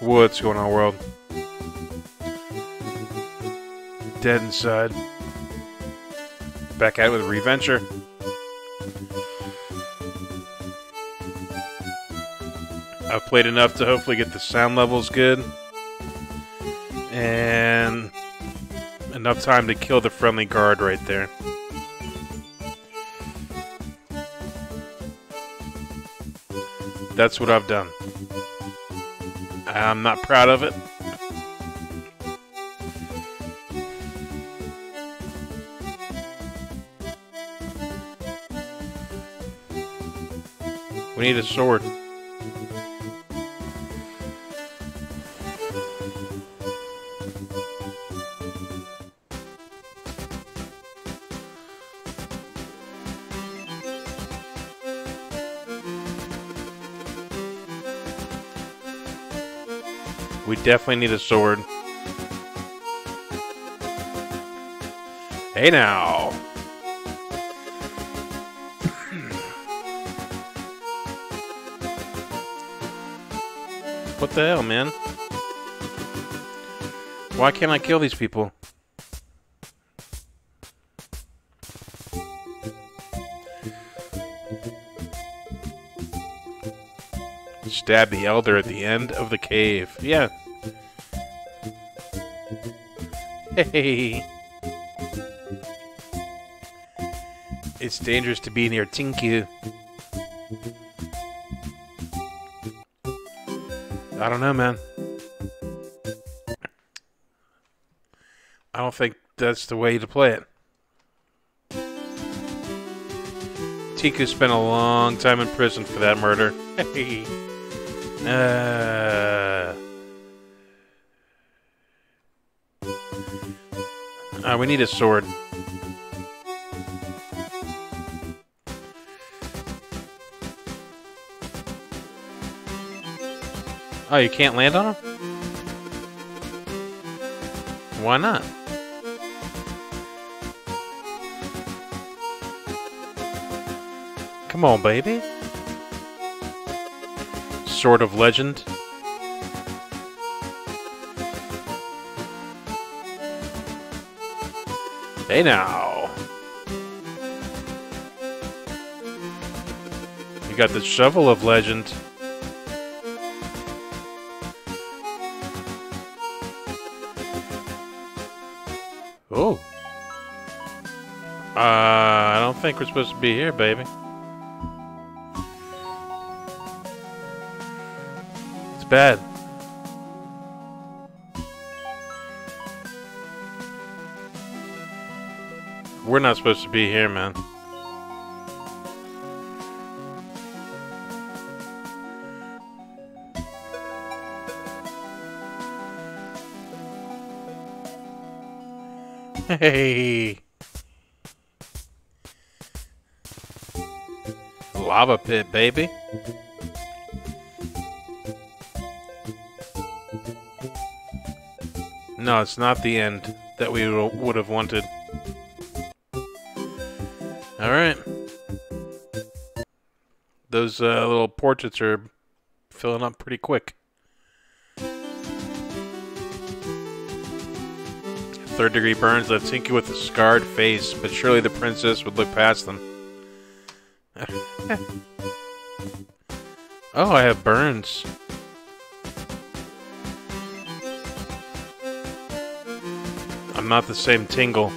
What's going on, world? Dead inside. Back at it with Reventure. I've played enough to hopefully get the sound levels good. And enough time to kill the friendly guard right there. That's what I've done. I'm not proud of it. We need a sword. We definitely need a sword. Hey now. what the hell, man? Why can't I kill these people? Stab the elder at the end of the cave. Yeah. Hey. It's dangerous to be near Tinku. I don't know, man. I don't think that's the way to play it. Tiku spent a long time in prison for that murder. Uh, uh, we need a sword. Oh, you can't land on him? Why not? Come on, baby. Sword of Legend. Hey now. You got the Shovel of Legend. Oh. Uh, I don't think we're supposed to be here, baby. Bad. We're not supposed to be here, man. Hey. Lava pit, baby. No, it's not the end that we would have wanted. Alright. Those uh, little portraits are filling up pretty quick. Third degree burns left Tinky with a scarred face, but surely the princess would look past them. oh, I have burns. I'm not the same Tingle.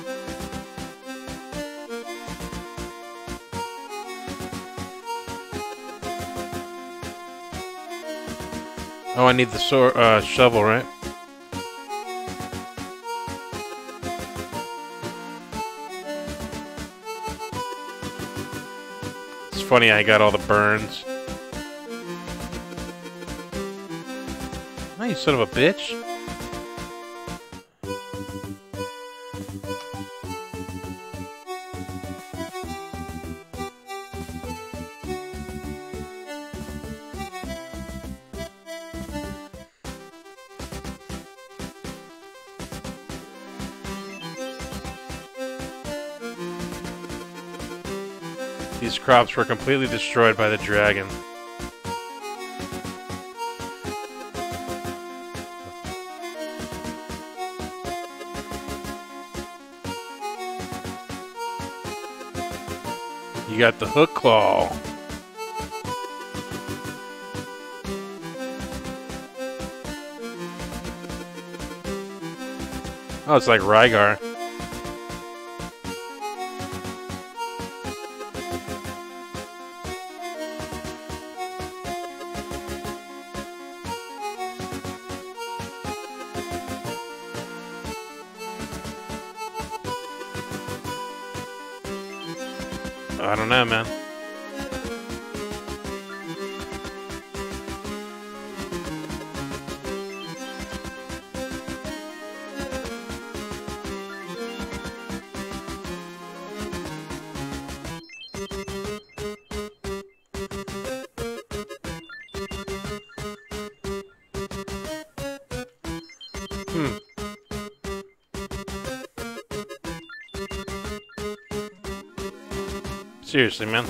Oh, I need the sword, uh, shovel, right? It's funny I got all the burns. Oh, you son of a bitch. these crops were completely destroyed by the dragon. You got the hook claw. Oh, it's like Rygar. I don't know, man. Seriously, man.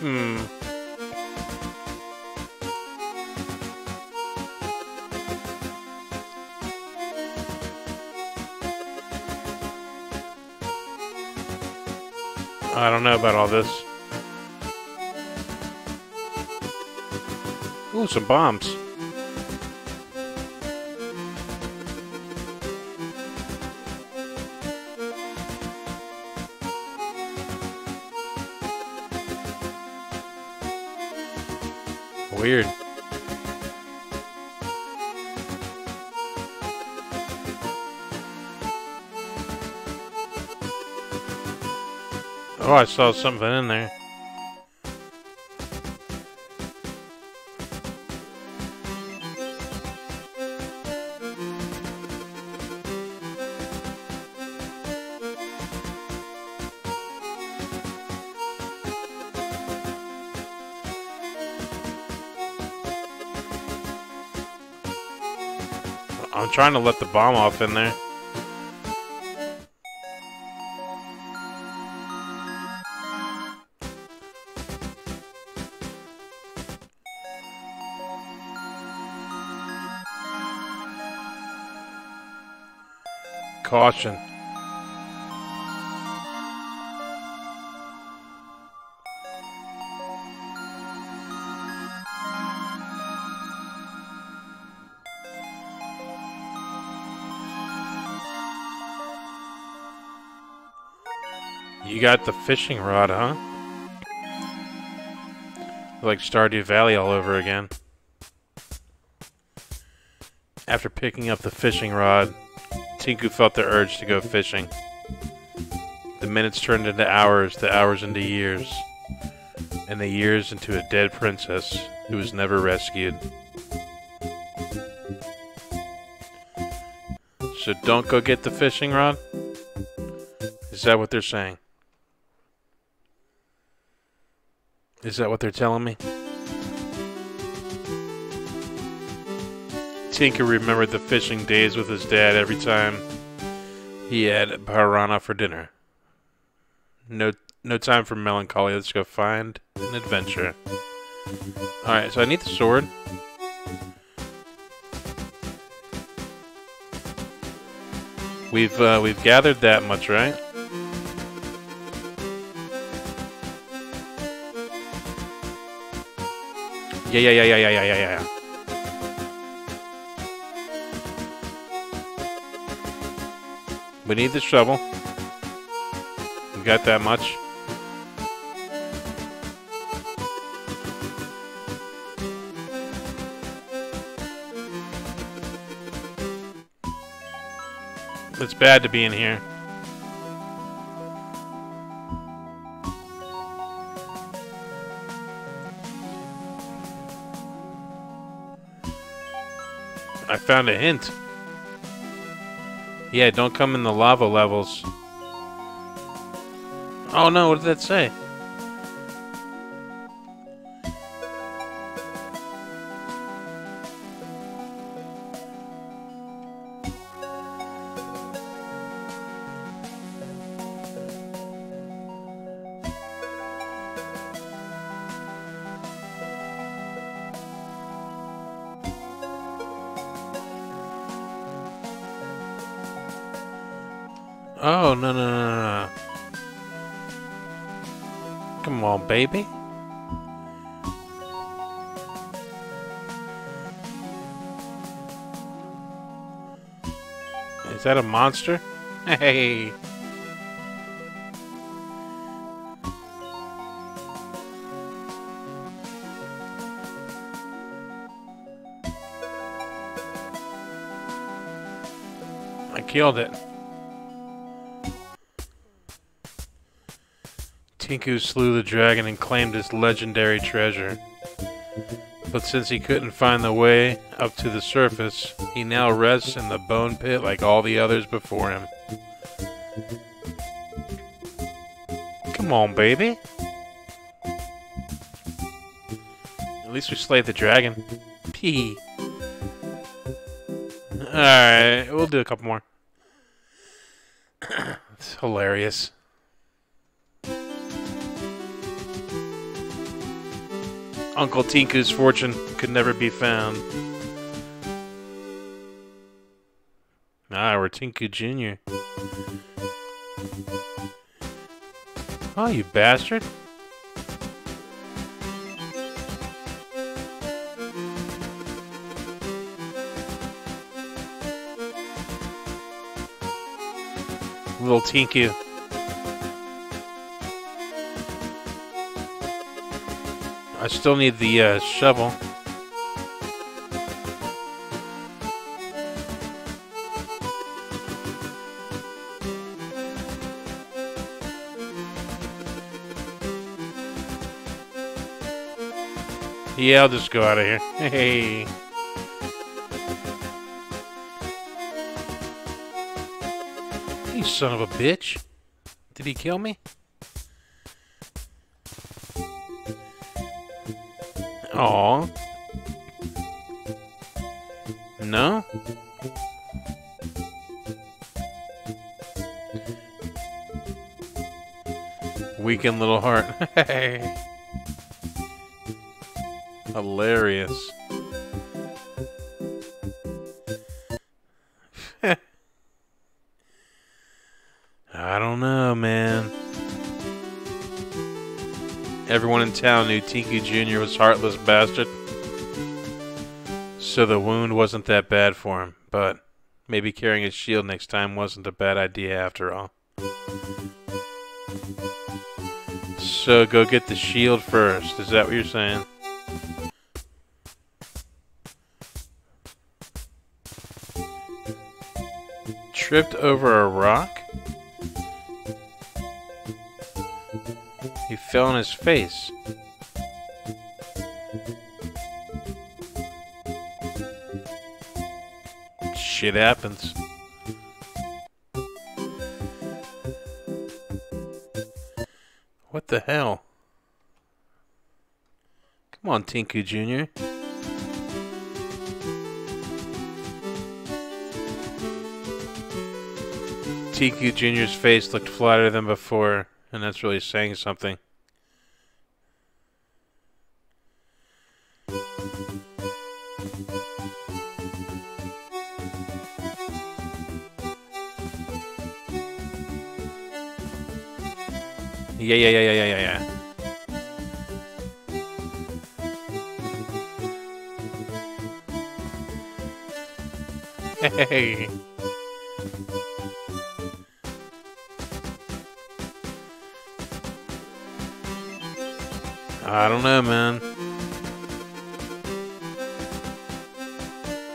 Hmm. I don't know about all this. Ooh, some bombs. Weird. Oh, I saw something in there. I'm trying to let the bomb off in there. Caution. You got the fishing rod, huh? Like Stardew Valley all over again. After picking up the fishing rod, Tinku felt the urge to go fishing. The minutes turned into hours, the hours into years, and the years into a dead princess who was never rescued. So don't go get the fishing rod? Is that what they're saying? Is that what they're telling me? Tinker remembered the fishing days with his dad every time he had piranha for dinner. No, no time for melancholy. Let's go find an adventure. All right, so I need the sword. We've uh, we've gathered that much, right? Yeah, yeah, yeah, yeah, yeah, yeah, yeah, yeah. We need the shovel. We got that much. It's bad to be in here. Found a hint. Yeah, don't come in the lava levels. Oh no, what did that say? Baby. Is that a monster? Hey. I killed it. Tinku slew the dragon and claimed his legendary treasure. But since he couldn't find the way up to the surface, he now rests in the bone pit like all the others before him. Come on, baby. At least we slayed the dragon. P. Alright, we'll do a couple more. it's hilarious. Uncle Tinku's fortune could never be found. Ah, we're Tinku Jr. Oh, you bastard. Little Tinku. Still need the uh, shovel. Yeah, I'll just go out of here. Hey. You son of a bitch. Did he kill me? Aw. No? Weakened little heart. Hey. Hilarious. In town knew Tinku Jr. was heartless bastard. So the wound wasn't that bad for him, but maybe carrying a shield next time wasn't a bad idea after all. So go get the shield first, is that what you're saying? Tripped over a rock? He fell on his face. Shit happens. What the hell? Come on, Tinku Jr. Tinku Jr.'s face looked flatter than before, and that's really saying something. Yeah, yeah, yeah, yeah, yeah, yeah. Hey. I don't know, man.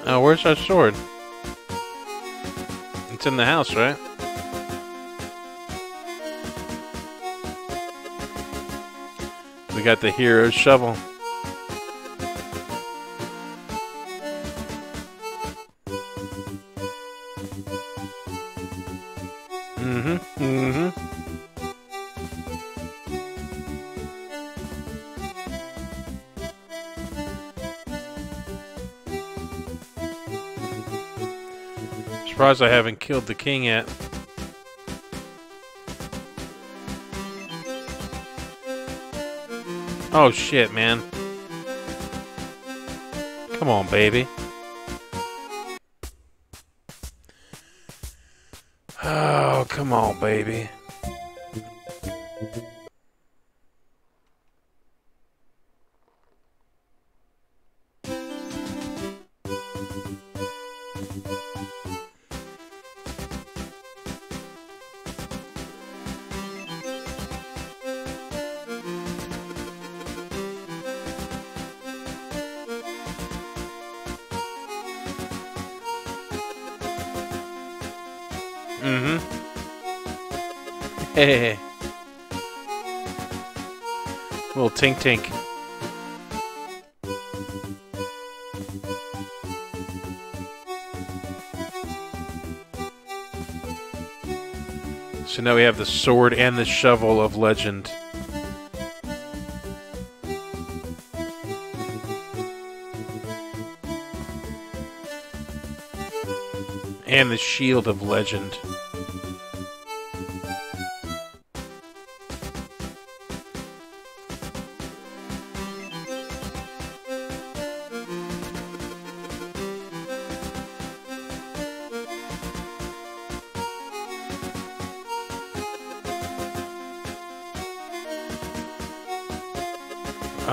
Oh, where's our sword? It's in the house, right? Got the hero shovel. Mm-hmm. Mm-hmm. Surprised I haven't killed the king yet. Oh shit, man. Come on, baby. Oh, Come on, baby. Hey. Little tink tink. So now we have the sword and the shovel of legend. And the shield of legend.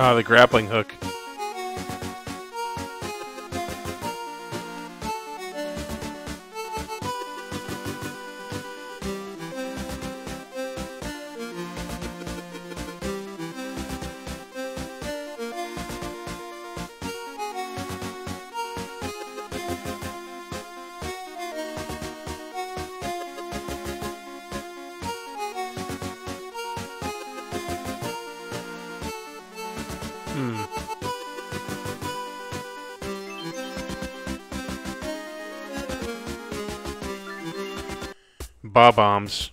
Ah, the grappling hook. Bob bombs.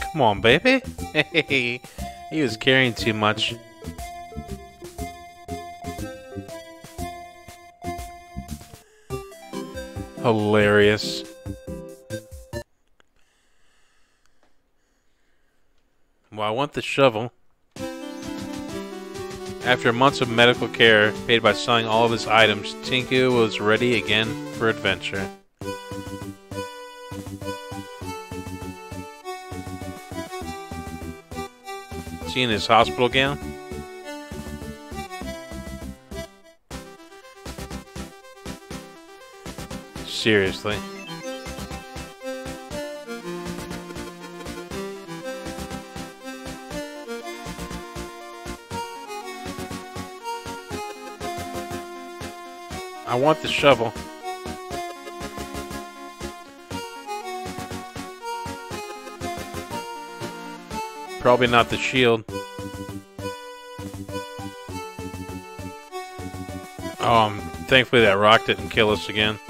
Come on, baby. He was carrying too much. Hilarious. Well, I want the shovel. After months of medical care paid by selling all of his items, Tinku was ready again for adventure. Is he in his hospital gown? Seriously. I want the shovel. Probably not the shield. Um, thankfully that rock didn't kill us again.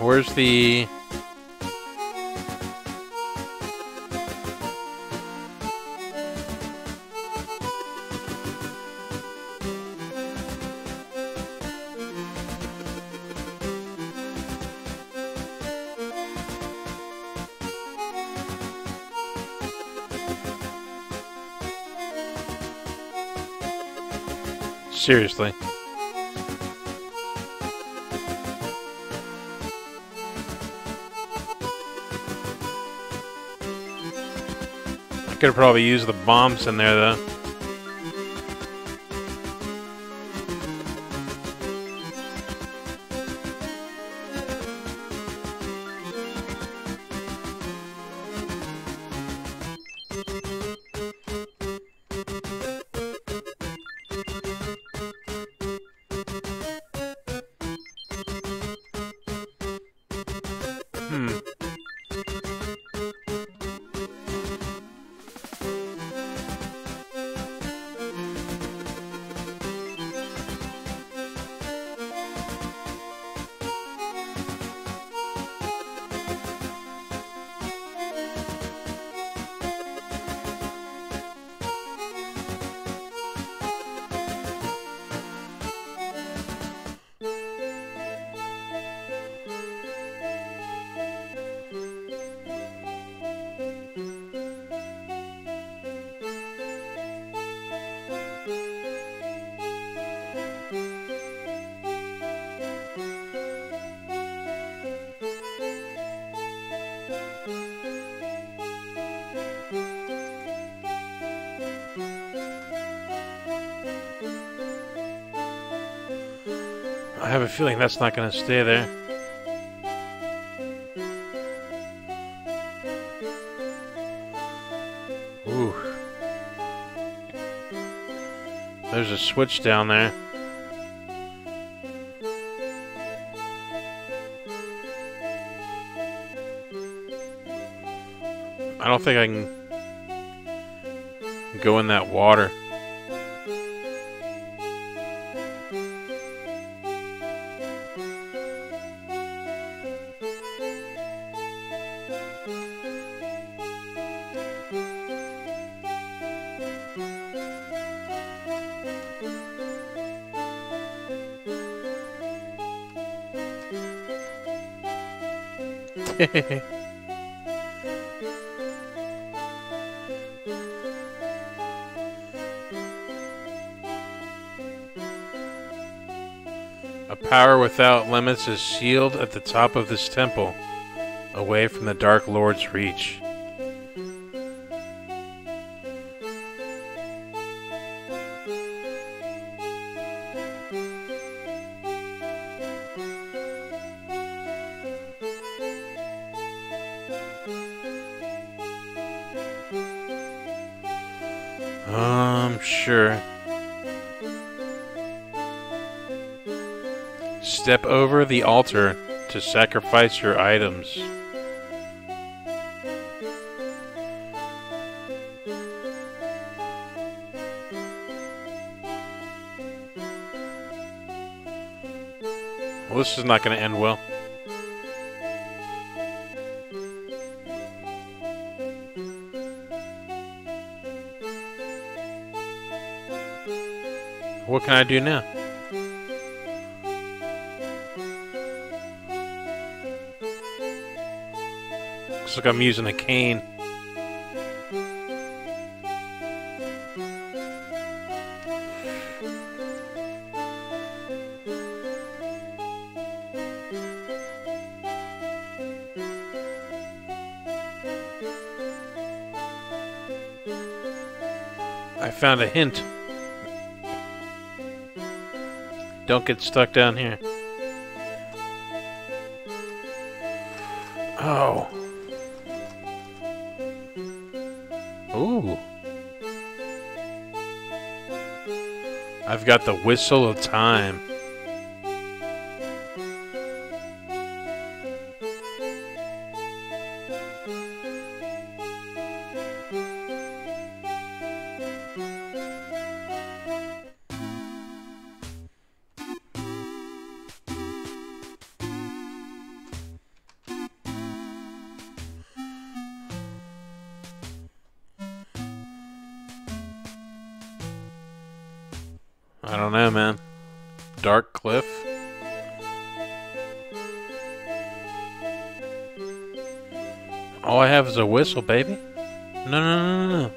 Where's the... Seriously. Could probably use the bombs in there though. Have a feeling that's not going to stay there. Ooh. There's a switch down there. I don't think I can go in that water. A power without limits is sealed at the top of this temple, away from the Dark Lord's reach. The altar to sacrifice your items. Well, this is not going to end well. What can I do now? Looks like I'm using a cane. I found a hint. Don't get stuck down here. Oh. Ooh. I've got the whistle of time. Whistle, baby. No, no, no, no, no.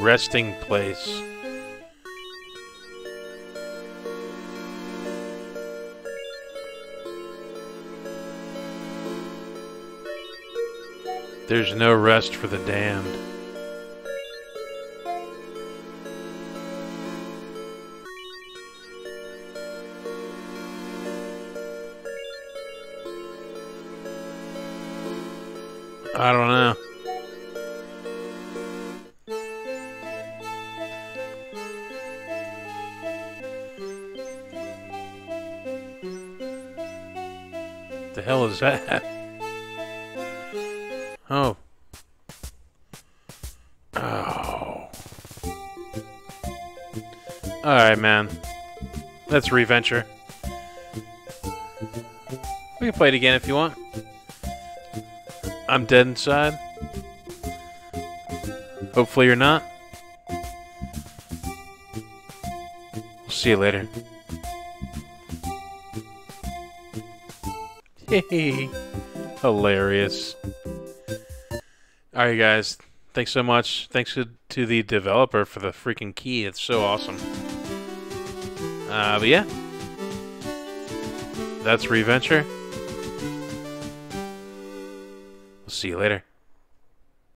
Resting place. There's no rest for the damned. I don't know. The hell is that? Oh. Oh. Alright, man. Let's reventure. We can play it again if you want. I'm dead inside. Hopefully you're not. See you later. Hilarious. Alright, guys. Thanks so much. Thanks to, to the developer for the freaking key. It's so awesome. Uh, but yeah. That's Reventure. See you later.